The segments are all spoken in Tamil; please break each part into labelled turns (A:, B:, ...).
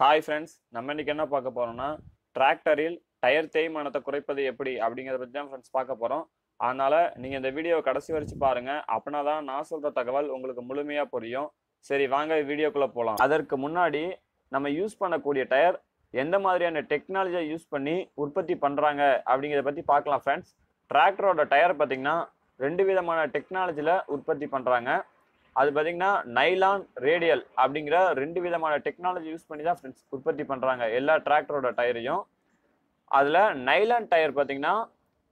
A: ஹாய் ஃப்ரெண்ட்ஸ் நம்ம இன்னைக்கு என்ன பார்க்க போறோம்னா டிராக்டரில் டயர் தேய்மானத்தை குறைப்பது எப்படி அப்படிங்கிறத பற்றி தான் ஃப்ரெண்ட்ஸ் பார்க்க போகிறோம் அதனால நீங்கள் இந்த வீடியோவை கடைசி வரைச்சு பாருங்க. அப்படின்னா தான் நான் சொல்கிற தகவல் உங்களுக்கு முழுமையாக புரியும். சரி வாங்க வீடியோக்குள்ளே போகலாம் அதற்கு முன்னாடி நம்ம யூஸ் பண்ணக்கூடிய டயர் எந்த மாதிரியான டெக்னாலஜியை யூஸ் பண்ணி உற்பத்தி பண்ணுறாங்க அப்படிங்கிறத பற்றி பார்க்கலாம் ஃப்ரெண்ட்ஸ் டிராக்டரோட டயர் பார்த்திங்கன்னா ரெண்டு விதமான டெக்னாலஜியில் உற்பத்தி பண்ணுறாங்க அது பார்த்தீங்கன்னா நைலான் ரேடியல் அப்படிங்கிற ரெண்டு விதமான டெக்னாலஜி யூஸ் பண்ணி தான் ஃப்ரெண்ட்ஸ் உற்பத்தி பண்ணுறாங்க எல்லா டிராக்டரோட டயரையும் அதில் நைலான் டயர் பார்த்தீங்கன்னா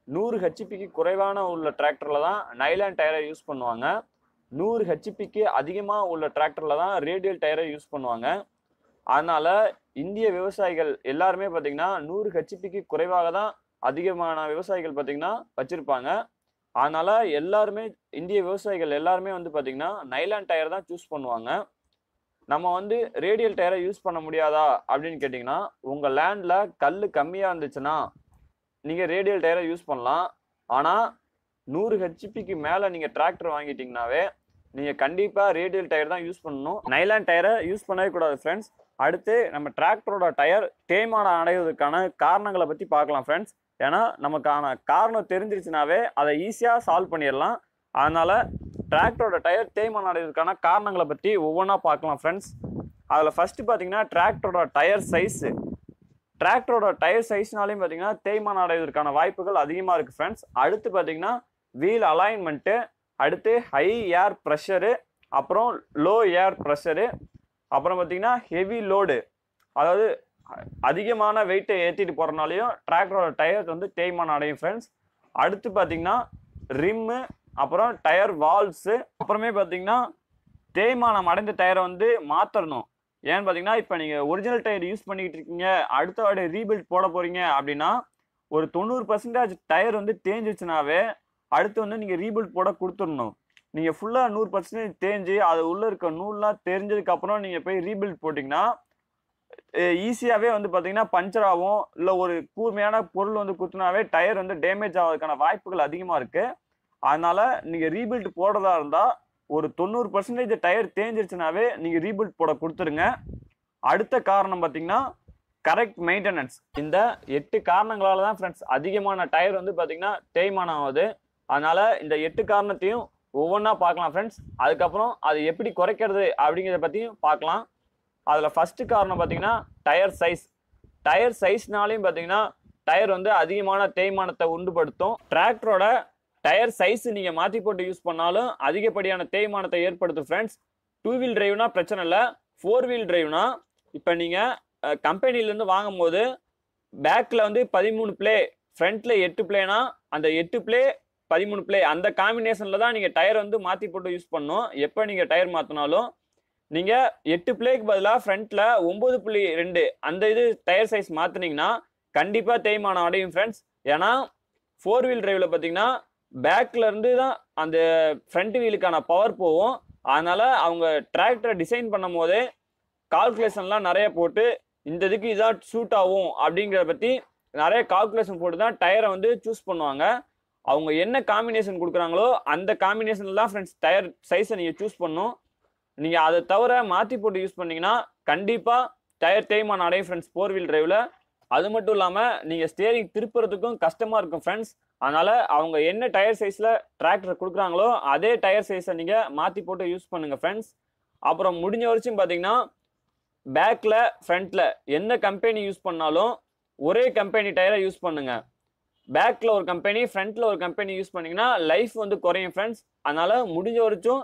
A: நூறு ஹெச்பிக்கு குறைவான உள்ள டிராக்டரில் தான் நைலான் டயரை யூஸ் பண்ணுவாங்க. நூறு ஹெச்பிக்கு அதிகமாக உள்ள டிராக்டரில் தான் ரேடியல் டயரை யூஸ் பண்ணுவாங்க. அதனால் இந்திய விவசாயிகள் எல்லாருமே பார்த்தீங்கன்னா நூறு ஹெச்பிக்கு குறைவாக தான் அதிகமான விவசாயிகள் பார்த்தீங்கன்னா வச்சுருப்பாங்க. அதனால் எல்லாருமே இந்திய விவசாயிகள் எல்லாருமே வந்து பார்த்தீங்கன்னா நைலான் டயர் தான் சூஸ் பண்ணுவாங்க. நம்ம வந்து ரேடியல் டயரை யூஸ் பண்ண முடியாதா அப்படின்னு கேட்டிங்கன்னா உங்கள் லேண்டில் கல் கம்மியாக இருந்துச்சுன்னா நீங்கள் ரேடியல் டயரை யூஸ் பண்ணலாம். ஆனால் நூறு ஹெச்பிக்கு மேலே நீங்கள் டிராக்டர் வாங்கிட்டீங்கனாவே நீங்கள் கண்டிப்பாக ரேடியல் டயர் தான் யூஸ் பண்ணணும். நைலான் டயரை யூஸ் பண்ணவே கூடாது ஃப்ரெண்ட்ஸ் அடுத்து நம்ம டிராக்டரோட டயர் தேய்மானம் அடைவதற்கான காரணங்களை பற்றி பார்க்கலாம் ஃப்ரெண்ட்ஸ் ஏன்னா நமக்கான காரணம் தெரிஞ்சிருச்சுனாவே அதை ஈஸியாக சால்வ் பண்ணிடலாம். அதனால் டிராக்டரோட டயர் தேய்மானம் அடைவதற்கான காரணங்களை பற்றி ஒவ்வொன்றா பார்க்கலாம் ஃப்ரெண்ட்ஸ் அதில் ஃபஸ்ட்டு பார்த்தீங்கன்னா டிராக்டரோட டயர் சைஸு டிராக்டரோட டயர் சைஸ்னாலையும் பார்த்தீங்கன்னா தேய்மானம் அடைவதற்கான வாய்ப்புகள் அதிகமாக இருக்குது ஃப்ரெண்ட்ஸ் அடுத்து பார்த்தீங்கன்னா வீல் அலைன்மெண்ட்டு அடுத்து ஹை ஏர் ப்ரெஷரு அப்புறம் லோ ஏர் ப்ரெஷரு அப்புறம் பார்த்தீங்கன்னா ஹெவி லோடு அதாவது அதிகமான வெயிட்டை ஏற்றிட்டு போகிறனாலையும் டிராக்டரோட டயர் வந்து தேய்மானம் அடையும் ஃப்ரெண்ட்ஸ் அடுத்து பார்த்தீங்கன்னா ரிம்மு அப்புறம் டயர் வால்ஸு அப்புறமே பார்த்தீங்கன்னா தேய்மானம் அடைந்த டயரை வந்து மாற்றணும் ஏன்னு பார்த்தீங்கன்னா இப்போ நீங்கள் ஒரிஜினல் டயர் யூஸ் பண்ணிக்கிட்டு இருக்கீங்க அடுத்த வாடி ரீபில்ட் போட போகிறீங்க அப்படின்னா ஒரு தொண்ணூறு பர்சன்டேஜ் டயர் வந்து தேஞ்சிச்சுனாவே அடுத்து வந்து நீங்கள் ரீபில்ட் போட கொடுத்துடணும். நீங்கள் ஃபுல்லாக நூறு பர்சன்டேஜ் தேஞ்சு அது உள்ளே இருக்க நூல்லாம் தெரிஞ்சதுக்கப்புறம் நீங்கள் போய் ரீபில்ட் போட்டிங்கன்னா ஈஸியாகவே வந்து பார்த்தீங்கன்னா பஞ்சர் ஆகும் இல்லை ஒரு கூர்மையான பொருள் வந்து குத்துனாவே டயர் வந்து டேமேஜ் ஆகிறதுக்கான வாய்ப்புகள் அதிகமாக இருக்குது அதனால் நீங்கள் ரீபில்ட் போடுறதா இருந்தால் ஒரு தொண்ணூறு பர்சன்டேஜ் டயர் தேஞ்சிருச்சுனாவே நீங்கள் ரீபில்ட் போட கொடுத்துருங்க. அடுத்த காரணம் பார்த்தீங்கன்னா கரெக்ட் மெயின்டெனன்ஸ் இந்த எட்டு காரணங்களால தான் ஃப்ரெண்ட்ஸ் அதிகமான டயர் வந்து பார்த்தீங்கன்னா தேய்மானம் ஆகுது. அதனால் இந்த எட்டு காரணத்தையும் ஒவ்வொன்றா பார்க்கலாம் ஃப்ரெண்ட்ஸ் அதுக்கப்புறம் அது எப்படி குறைக்கிறது அப்படிங்கிறத பற்றியும் பார்க்கலாம். அதில் ஃபஸ்ட்டு காரணம் பார்த்தீங்கன்னா டயர் சைஸ் டயர் சைஸ்னாலையும் பார்த்தீங்கன்னா டயர் வந்து அதிகமான தேய்மானத்தை உண்டுபடுத்தும். டிராக்டரோட டயர் சைஸ் நீங்கள் மாற்றி போட்டு யூஸ் பண்ணாலும் அதிகப்படியான தேய்மானத்தை ஏற்படுத்தும் ஃப்ரெண்ட்ஸ் டூ வீல் டிரைவ்னா பிரச்சனை இல்லை. ஃபோர் வீல் டிரைவ்னா இப்போ நீங்கள் கம்பெனிலேருந்து வாங்கும்போது பேக்கில் வந்து பதிமூணு பிளே ஃப்ரண்ட்டில் எட்டு பிளேனா அந்த எட்டு பிளே பதிமூணு பிளே அந்த காம்பினேஷனில் தான் நீங்கள் டயர் வந்து மாற்றி போட்டு யூஸ் பண்ணணும். எப்போ நீங்கள் டயர் மாற்றினாலும் நீங்கள் எட்டு பிளேக்கு பதிலாக ஃப்ரண்ட்டில் ஒம்பது புள்ளி ரெண்டு அந்த இது டயர் சைஸ் மாற்றினீங்கன்னா கண்டிப்பாக தேய்மானம் அடையும் ஃப்ரெண்ட்ஸ் ஏன்னா ஃபோர் வீல் டிரைவில் பார்த்தீங்கன்னா பேக்கில் இருந்து தான் அந்த ஃப்ரண்ட் வீலுக்கான பவர் போகும். அதனால் அவங்க டிராக்டரை டிசைன் பண்ணும் போதே கால்குலேஷன்லாம் நிறைய போட்டு இந்த இதுக்கு இதான் சூட் ஆகும் அப்படிங்கிறத பற்றி நிறைய கால்குலேஷன் போட்டு தான் டயரை வந்து சூஸ் பண்ணுவாங்க. அவங்க என்ன காம்பினேஷன் கொடுக்குறாங்களோ அந்த காம்பினேஷனில் தான் ஃப்ரெண்ட்ஸ் டயர் சைஸை நீங்கள் சூஸ் பண்ணும். நீங்கள் அதை தவிர மாற்றி போட்டு யூஸ் பண்ணிங்கன்னா கண்டிப்பாக டயர் தேய்மானம் அடையும் ஃப்ரெண்ட்ஸ் ஃபோர் வீல் டிரைவில் அது மட்டும் இல்லாமல் நீங்கள் ஸ்டியரிங் திருப்புறதுக்கும் கஷ்டமாக இருக்கும் ஃப்ரெண்ட்ஸ் அதனால் அவங்க என்ன டயர் சைஸில் டிராக்டர் கொடுக்குறாங்களோ அதே டயர் சைஸை நீங்கள் மாற்றி போட்டு யூஸ் பண்ணுங்கள் ஃப்ரெண்ட்ஸ் அப்புறம் முடிஞ்ச வரைக்கும் பார்த்தீங்கன்னா பேக்கில் ஃப்ரண்ட்டில் எந்த கம்பெனி யூஸ் பண்ணாலும் ஒரே கம்பெனி டயரை யூஸ் பண்ணுங்கள் பேக்கில் ஒரு கம்பெனி ஃப்ரண்ட்டில் ஒரு கம்பெனி யூஸ் பண்ணிங்கன்னா லைஃப் வந்து குறையும் ஃப்ரெண்ட்ஸ் அதனால் முடிஞ்ச வரைக்கும்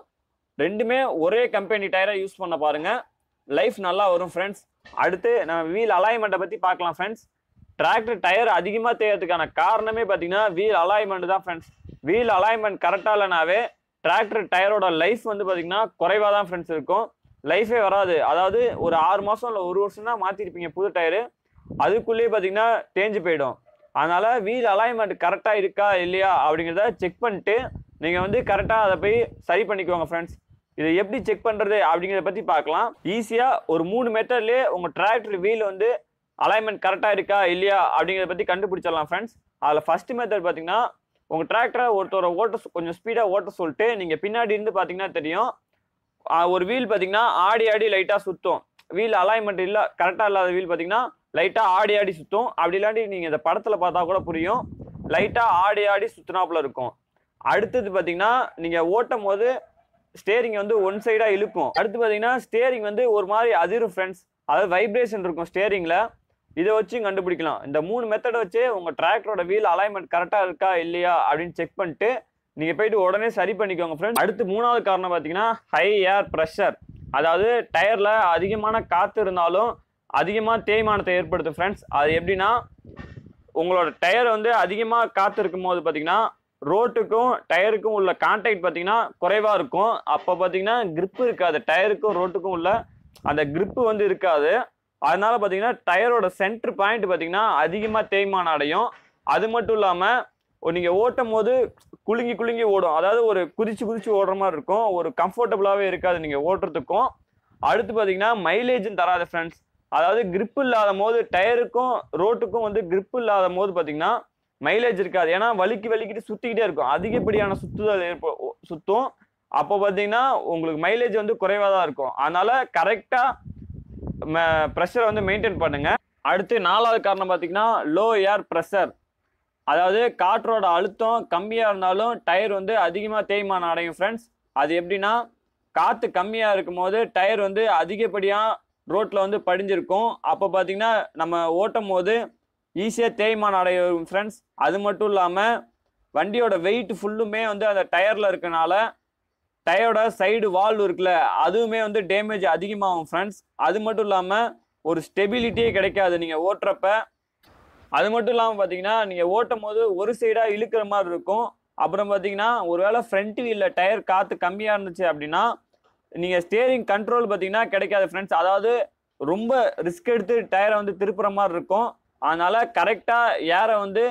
A: ரெண்டுமே ஒரே கம்பெனி டயரை யூஸ் பண்ண பாருங்கள் லைஃப் நல்லா வரும் ஃப்ரெண்ட்ஸ் அடுத்து நம்ம வீல் அலைன்மெண்ட்டை பற்றி பார்க்கலாம் ஃப்ரெண்ட்ஸ் டிராக்டர் டயர் அதிகமாக தேயறதுக்கான காரணமே பார்த்தீங்கன்னா வீல் அலைன்மெண்ட் தான் ஃப்ரெண்ட்ஸ் வீல் அலைன்மெண்ட் கரெக்டாக இல்லைனாவே டிராக்டர் டயரோட லைஃப் வந்து பார்த்தீங்கன்னா குறைவாக தான் ஃப்ரெண்ட்ஸ் இருக்கும். லைஃபே வராது. அதாவது ஒரு ஆறு மாதம் இல்லை ஒரு வருஷம் தான் மாற்றிருப்பீங்க புது டயரு அதுக்குள்ளேயே பார்த்தீங்கன்னா தேஞ்சு போயிடும். அதனால் வீல் அலைன்மெண்ட் கரெக்டாக இருக்கா இல்லையா அப்படிங்கிறத செக் பண்ணிட்டு நீங்கள் வந்து கரெக்டாக அதை போய் சரி பண்ணிக்கோங்க ஃப்ரெண்ட்ஸ் இதை எப்படி செக் பண்ணுறது அப்படிங்கிறத பற்றி பார்க்கலாம். ஈஸியாக ஒரு மூணு மெத்தட்லேயே உங்கள் டிராக்டர் வீல் வந்து அலைன்மெண்ட் கரெக்டாக இருக்கா இல்லையா அப்படிங்கிறத பற்றி கண்டுபிடிச்சிடலாம் ஃப்ரெண்ட்ஸ் அதில் ஃபஸ்ட்டு மெத்தட் பார்த்தீங்கன்னா உங்கள் டிராக்டரை ஒருத்தரை ஓட்ட கொஞ்சம் ஸ்பீடாக ஓட்ட சொல்லிட்டு நீங்கள் பின்னாடி இருந்து பார்த்தீங்கன்னா தெரியும். ஒரு வீல் பார்த்தீங்கன்னா ஆடி ஆடி லைட்டாக சுற்றும் வீல் அலைன்மெண்ட் இல்லை கரெக்டாக இல்லாத வீல் பார்த்தீங்கன்னா லைட்டாக ஆடி ஆடி சுற்றும் அப்படி இல்லாட்டி நீங்கள் இந்த படத்தில் பார்த்தா கூட புரியும். லைட்டாக ஆடி ஆடி சுற்றினாப்புல இருக்கும். அடுத்தது பார்த்தீங்கன்னா நீங்கள் ஓட்டும் போது ஸ்டேரிங் வந்து ஒன் சைடாக இழுக்கும். அடுத்து பார்த்தீங்கன்னா ஸ்டேரிங் வந்து ஒரு மாதிரி அதிரும் ஃப்ரெண்ட்ஸ் அதாவது வைப்ரேஷன் இருக்கும் ஸ்டேரிங்கில் இதை வச்சு கண்டுபிடிக்கலாம். இந்த மூணு மெத்தடை வச்சு உங்கள் டிராக்டரோட வீல் அலைன்மெண்ட் கரெக்டாக இருக்கா இல்லையா அப்படின்னு செக் பண்ணிட்டு நீங்கள் போயிட்டு உடனே சரி பண்ணிக்கோங்க ஃப்ரெண்ட்ஸ் அடுத்து மூணாவது காரணம் பார்த்தீங்கன்னா ஹை ஏர் ப்ரெஷர் அதாவது டயரில் அதிகமான காற்று இருந்தாலும் அதிகமாக தேய்மானத்தை ஏற்படுத்தும் ஃப்ரெண்ட்ஸ் அது எப்படின்னா உங்களோட டயர் வந்து அதிகமாக காற்று இருக்கும் போது பார்த்தீங்கன்னா ரோட்டுக்கும் டயருக்கும் உள்ள கான்டாக்ட் பார்த்தீங்கன்னா குறைவாக இருக்கும். அப்போ பார்த்தீங்கன்னா கிரிப்பு இருக்காது. டயருக்கும் ரோட்டுக்கும் உள்ள அந்த கிரிப்பு வந்து இருக்காது. அதனால பார்த்தீங்கன்னா டயரோட சென்டர் பாயிண்ட் பார்த்தீங்கன்னா அதிகமாக தேய்மானம் அடையும். அது மட்டும் இல்லாமல் நீங்கள் ஓட்டும் போது குலுங்கி குலுங்கி ஓடும். அதாவது ஒரு குதிச்சு குதிச்சு ஓடுற மாதிரி இருக்கும். ஒரு கம்ஃபர்டபுளாகவே இருக்காது நீங்கள் ஓட்டுறதுக்கும். அடுத்து பார்த்தீங்கன்னா மைலேஜும் தராது ஃப்ரெண்ட்ஸ் அதாவது கிரிப்பு இல்லாத போது டயருக்கும் ரோட்டுக்கும் வந்து கிரிப்பு இல்லாத போது பார்த்தீங்கன்னா மைலேஜ் இருக்காது. ஏன்னா வலிக்கு வலிக்கிட்டு சுற்றிக்கிட்டே இருக்கும். அதிகப்படியான சுத்துதல் ஏற்ப சுத்தும். அப்போ பார்த்தீங்கன்னா உங்களுக்கு மைலேஜ் வந்து குறைவாக தான் இருக்கும். அதனால கரெக்டாக ப்ரெஷரை வந்து மெயின்டைன் பண்ணுங்க. அடுத்து நாலாவது காரணம் பார்த்தீங்கன்னா லோ ஏர் ப்ரெஷர் அதாவது காற்றோட அழுத்தம் கம்மியாக இருந்தாலும் டயர் வந்து அதிகமாக தேய்மானம் அடையும் ஃப்ரெண்ட்ஸ் அது எப்படின்னா காற்று கம்மியாக இருக்கும் போது டயர் வந்து அதிகப்படியாக ரோட்டில் வந்து படிஞ்சிருக்கும். அப்போ பார்த்தீங்கன்னா நம்ம ஓட்டும் போது ஈஸியாக தேய்மானம் அடையும் ஃப்ரெண்ட்ஸ் அது மட்டும் இல்லாமல் வண்டியோட வெயிட் ஃபுல்லுமே வந்து அந்த டயரில் இருக்கனால டயரோட சைடு வால்வ் இருக்குல்ல அதுவுமே வந்து டேமேஜ் அதிகமாகும் ஃப்ரெண்ட்ஸ் அது மட்டும் இல்லாமல் ஒரு ஸ்டெபிலிட்டியே கிடைக்காது. நீங்கள் ஓட்டுறப்ப அது மட்டும் இல்லாமல் பார்த்தீங்கன்னா நீங்கள் ஓட்டும் போது ஒரு சைடாக இழுக்கிற மாதிரி இருக்கும். அப்புறம் பார்த்தீங்கன்னா ஒருவேளை ஃப்ரண்ட் வீலில் டயர் காற்று கம்மியாக இருந்துச்சு அப்படின்னா நீங்கள் ஸ்டேரிங் கண்ட்ரோல் பார்த்தீங்கன்னா கிடைக்காது ஃப்ரெண்ட்ஸ் அதாவது ரொம்ப ரிஸ்க் எடுத்து டயரை வந்து திருப்புற மாதிரி இருக்கும். அதனால் கரெக்டாக ஏரை வந்து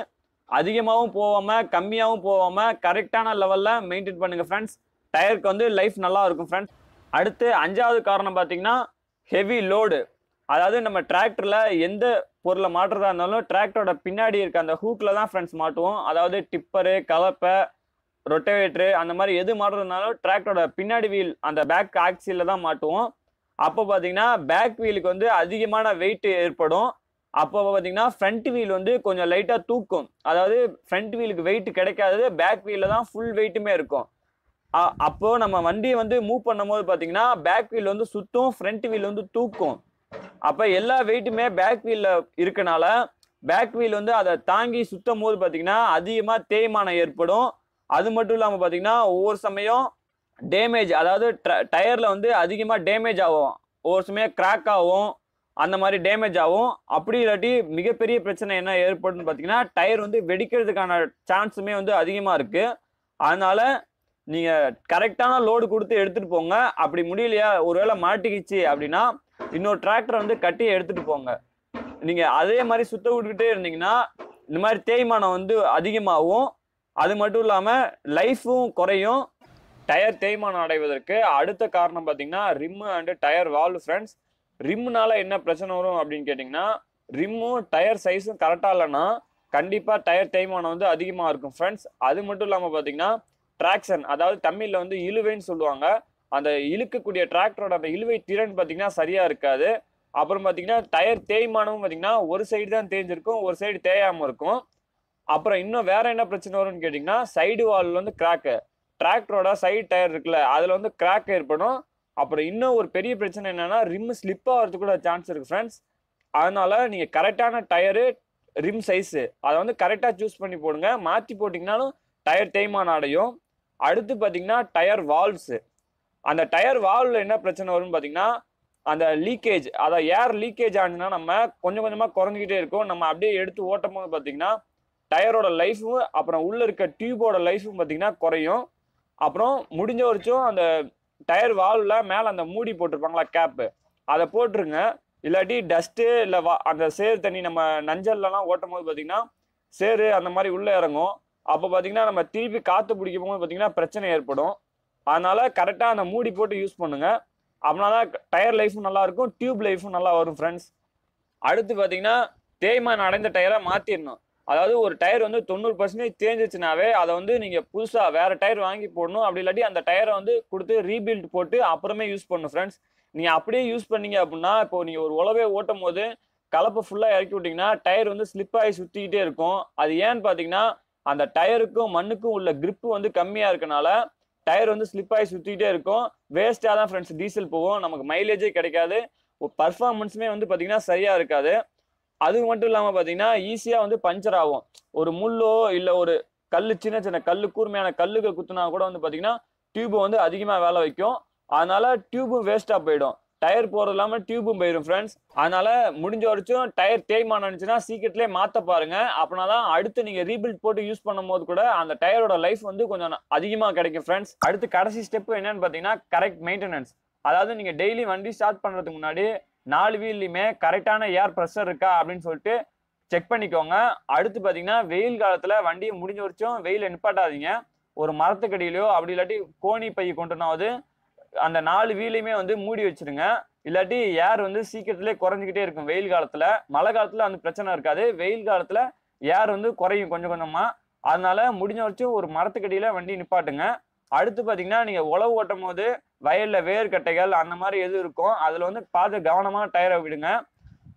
A: அதிகமாகவும் போகாமல் கம்மியாகவும் போகாமல் கரெக்டான லெவலில் மெயின்டைன் பண்ணுங்கள் ஃப்ரெண்ட்ஸ் டயருக்கு வந்து லைஃப் நல்லா இருக்கும் ஃப்ரெண்ட்ஸ் அடுத்து அஞ்சாவது காரணம் பார்த்தீங்கன்னா ஹெவி லோடு அதாவது நம்ம டிராக்டரில் எந்த பொருளை மாட்டுறதா இருந்தாலும் டிராக்டரோட பின்னாடி இருக்க அந்த ஹூக்கில் தான் ஃப்ரெண்ட்ஸ் மாட்டுவோம். அதாவது டிப்பரு கலப்பை ரொட்டவேட்ரு அந்த மாதிரி எது மாட்டுறதுனாலும் டிராக்டரோட பின்னாடி வீல் அந்த பேக் ஆக்சியில் தான் மாட்டுவோம். அப்போ பார்த்தீங்கன்னா பேக் வீலுக்கு வந்து அதிகமான வெயிட் ஏற்படும். அப்போ பார்த்தீங்கன்னா ஃப்ரண்ட் வீல் வந்து கொஞ்சம் லைட்டாக தூக்கும். அதாவது ஃப்ரண்ட் வீலுக்கு வெயிட் கிடைக்காதது பேக் வீலில் தான் ஃபுல் வெயிட்டுமே இருக்கும். அ- நம்ம வண்டியை வந்து மூவ் பண்ணும்போது பார்த்தீங்கன்னா பேக் வீல் வந்து சுத்தும் ஃப்ரண்ட் வீல் வந்து தூக்கும். அப்போ எல்லா வெயிட்டுமே பேக் வீலில் இருக்கனால பேக் வீல் வந்து அதை தாங்கி சுத்தும் போது பார்த்தீங்கன்னா அதிகமாக தேய்மானம் ஏற்படும். அது மட்டும் இல்லாமல் பார்த்தீங்கன்னா ஒவ்வொரு சமயம் டேமேஜ் அதாவது டயரில் வந்து அதிகமாக டேமேஜ் ஆகும். ஒவ்வொரு சமயம் கிராக் ஆகும். அந்த மாதிரி டேமேஜ் ஆகும். அப்படி இல்லாட்டி மிகப்பெரிய பிரச்சனை என்ன ஏற்படும்னு பார்த்தீங்கன்னா டயர் வந்து வெடிக்கிறதுக்கான சான்ஸுமே வந்து அதிகமாக இருக்குது அதனால நீங்கள் கரெக்டான லோடு கொடுத்து எடுத்துகிட்டு போங்க. அப்படி முடியலையா? ஒருவேளை மாட்டிக்கிச்சு அப்படின்னா இன்னொரு டிராக்டர் வந்து கட்டி எடுத்துகிட்டு போங்க. நீங்கள் அதே மாதிரி சுத்த விட்டுக்கிட்டே இருந்தீங்கன்னா இந்த மாதிரி தேய்மானம் வந்து அதிகமாகும். அது மட்டும் இல்லாமல் லைஃப்பும் குறையும். டயர் தேய்மானம் அடைவதற்கு அடுத்த காரணம் பார்த்தீங்கன்னா rim and tyre valve friends ரிம்னால என்ன பிரச்சனை வரும் அப்படின்னு கேட்டிங்கன்னா ரிம்மும் டயர் சைஸும் கரெக்டாக இல்லைன்னா கண்டிப்பாக டயர் தேய்மானம் வந்து அதிகமாக இருக்கும். ஃப்ரெண்ட்ஸ் அது மட்டும் இல்லாமல் பார்த்தீங்கன்னா ட்ராக்ஷன் அதாவது தமிழில் வந்து இழுவைன்னு சொல்லுவாங்க. அந்த இழுக்கக்கூடிய டிராக்டரோட அந்த இழுவை திறன் பார்த்தீங்கன்னா சரியாக இருக்காது. அப்புறம் பார்த்தீங்கன்னா டயர் தேய்மானமும் பார்த்தீங்கன்னா ஒரு சைடு தான் தேய்ஞ்சிருக்கும் ஒரு சைடு தேயாமல் இருக்கும். அப்புறம் இன்னும் வேற என்ன பிரச்சனை வரும்னு கேட்டிங்கன்னா சைடு வாலில் வந்து கிராக்கு டிராக்டரோட சைடு டயர் இருக்குல்ல அதில் வந்து கிராக் ஏற்படும். அப்புறம் இன்னும் ஒரு பெரிய பிரச்சனை என்னென்னா ரிம் ஸ்லிப் ஆகிறதுக்கு கூட சான்ஸ் இருக்குது ஃப்ரெண்ட்ஸ் அதனால் நீங்கள் கரெக்டான டயரு ரிம் சைஸு அதை வந்து கரெக்டாக சூஸ் பண்ணி போடுங்க. மாற்றி போட்டிங்கனாலும் டயர் தேய்மானம் அடையும். அடுத்து பார்த்தீங்கன்னா டயர் வால்வ்ஸு அந்த டயர் வால்வில் என்ன பிரச்சனை வரும்னு பார்த்தீங்கன்னா அந்த லீக்கேஜ் அதை ஏர் லீக்கேஜ் ஆனிச்சுன்னா நம்ம கொஞ்சம் கொஞ்சமாக குறைஞ்சிக்கிட்டே இருக்கும். நம்ம அப்படியே எடுத்து ஓட்டும் போது பார்த்தீங்கன்னா டயரோட லைஃபும் அப்புறம் உள்ளே இருக்க டியூபோட லைஃபும் பார்த்தீங்கன்னா குறையும். அப்புறம் முடிஞ்ச வரைக்கும் அந்த டயர் வால்வில் மேலே அந்த மூடி போட்டிருப்பாங்களா கேப்பு அதை போட்டுருங்க. இல்லாட்டி டஸ்ட்டு இல்லை வா அந்த சேர் தண்ணி நம்ம நஞ்சல்லலாம் ஓட்டும் போது பார்த்தீங்கன்னா சேரு அந்த மாதிரி உள்ளே இறங்கும். அப்போ பார்த்தீங்கன்னா நம்ம திருப்பி காற்று பிடிக்கும் போது பார்த்தீங்கன்னா பிரச்சனை ஏற்படும். அதனால் கரெக்டாக அந்த மூடி போட்டு யூஸ் பண்ணுங்க. அப்படின்னா தான் டயர் லைஃபும் நல்லா இருக்கும் டியூப் லைஃபும் நல்லா வரும் ஃப்ரெண்ட்ஸ் அடுத்து பார்த்தீங்கன்னா தேய்மான் அடைந்த டயரை மாற்றிடணும் அதாவது ஒரு டயர் வந்து தொண்ணூறு பர்சன்டேஜ் தேஞ்சிச்சுனாவே அதை வந்து நீங்கள் புதுசாக வேறு டயர் வாங்கி போடணும். அப்படி இல்லாட்டி அந்த டயரை வந்து கொடுத்து ரீபில்ட் போட்டு அப்புறமே யூஸ் பண்ணணும் ஃப்ரெண்ட்ஸ் நீங்க அப்படியே யூஸ் பண்ணீங்க அப்படின்னா இப்போ நீங்க ஒரு உழவே ஓட்டும் போது கலப்பை ஃபுல்லா இறக்கி விட்டீங்கன்னா டயர் வந்து ஸ்லிப் ஆகி சுத்திக்கிட்டே இருக்கும். அது ஏன்னு பாத்தீங்கன்னா அந்த டயருக்கும் மண்ணுக்கும் உள்ள grip வந்து கம்மியா இருக்கனால டயர் வந்து ஸ்லிப் ஆகி சுத்திக்கிட்டே இருக்கும். வேஸ்ட்டாக தான் ஃப்ரெண்ட்ஸ் டீசல் போகும். நமக்கு மைலேஜே கிடைக்காது. பர்ஃபார்மன்ஸுமே வந்து பாத்தீங்கன்னா சரியா இருக்காது. அது மட்டும் இல்லாம பாத்தீங்கன்னா ஈஸியா வந்து பஞ்சர் ஆகும். ஒரு முள்ளோ இல்ல ஒரு கல்லு சின்ன சின்ன கல் கூர்மையான கல்லுகள் குத்துனா கூட வந்து பாத்தீங்கன்னா டியூப் வந்து அதிகமா வேலை வைக்கும். அதனால டியூபும் வேஸ்டா போயிடும். டயர் போறது இல்லாம டியூபும் போயிடும் ஃப்ரெண்ட்ஸ் அதனால முடிஞ்ச வரைக்கும் டயர் தேய்மானம் இருந்துச்சுன்னா சீக்கிரத்திலே மாத்த பாருங்க. அப்படின்னா தான் அடுத்து நீங்க ரீபில்ட் போட்டு யூஸ் பண்ணும் போது கூட அந்த டயரோட லைஃப் வந்து கொஞ்சம் அதிகமா கிடைக்கும் ஃப்ரெண்ட்ஸ் அடுத்து கடைசி ஸ்டெப் என்னன்னு பாத்தீங்கன்னா கரெக்ட் மெயின்டெனன்ஸ் அதாவது நீங்க டெய்லி வண்டி ஸ்டார்ட் பண்றதுக்கு முன்னாடி நாலு வீல்லையுமே கரெக்டான ஏர் ப்ரெஷர் இருக்கா அப்படின்னு சொல்லிட்டு செக் பண்ணிக்கோங்க. அடுத்து பார்த்தீங்கன்னா வெயில் காலத்தில் வண்டியை முடிஞ்ச வரைச்சும் வெயிலில் நிப்பாட்டாதீங்க. ஒரு மரத்துக்கடியிலையோ அப்படி இல்லாட்டி கோணி பை கொண்டுனாவது அந்த நாலு வீலையுமே வந்து மூடி வச்சிருங்க. இல்லாட்டி ஏர் வந்து சீக்கிரத்திலே குறைஞ்சிக்கிட்டே இருக்கும் வெயில் காலத்தில். மழை காலத்தில் அந்த பிரச்சனை இருக்காது. வெயில் காலத்தில் ஏர் வந்து குறையும் கொஞ்சம் கொஞ்சமாக அதனால முடிஞ்ச வரைச்சும் ஒரு மரத்துக்கடியில் வண்டி நிப்பாட்டுங்க. அடுத்து பார்த்தீங்கன்னா நீங்கள் உழவு ஓட்டும் போது வயலில் வேர்க்கட்டைகள் அந்த மாதிரி எது இருக்கும் அதில் வந்து பார்த்து கவனமாக டயரை விடுங்க.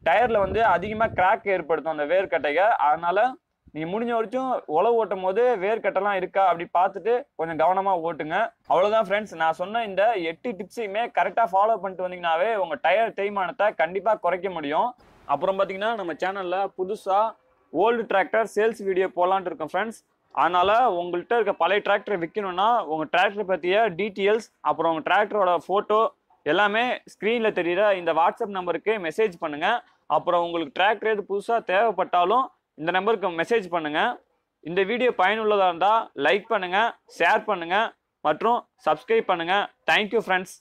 A: டயரில் வந்து அதிகமாக கிராக் ஏற்படுத்தும் அந்த வேர்க்கட்டைகள் அதனால் நீங்கள் முடிஞ்ச வரைக்கும் உழவு ஓட்டும் போது வேர்க்கட்டெல்லாம் இருக்கா அப்படி பார்த்துட்டு கொஞ்சம் கவனமாக ஓட்டுங்க. அவ்வளோதான் ஃப்ரெண்ட்ஸ் நான் சொன்ன இந்த எட்டு டிப்ஸையுமே கரெக்டாக ஃபாலோ பண்ணிட்டு வந்தீங்கன்னாவே உங்கள் டயர் தேய்மானத்தை கண்டிப்பாக குறைக்க முடியும். அப்புறம் பார்த்தீங்கன்னா நம்ம சேனலில் புதுசாக ஓல்டு டிராக்டர் சேல்ஸ் வீடியோ போகலான்ட்டு இருக்கோம் ஃப்ரெண்ட்ஸ் அதனால் உங்கள்கிட்ட இருக்க பழைய டிராக்டரை விற்கணும்னா உங்கள் டிராக்டர் பற்றிய டீட்டெயில்ஸ் அப்புறம் உங்கள் டிராக்டரோட ஃபோட்டோ எல்லாமே ஸ்க்ரீனில் தெரியுற இந்த வாட்ஸ்அப் நம்பருக்கு மெசேஜ் பண்ணுங்கள் அப்புறம் உங்களுக்கு டிராக்டர் எது புதுசாக தேவைப்பட்டாலும் இந்த நம்பருக்கு மெசேஜ் பண்ணுங்கள் இந்த வீடியோ பயனுள்ளதாக இருந்தால் லைக் பண்ணுங்கள் ஷேர் பண்ணுங்கள் மற்றும் சப்ஸ்கிரைப் பண்ணுங்கள் தேங்க்யூ ஃப்ரெண்ட்ஸ்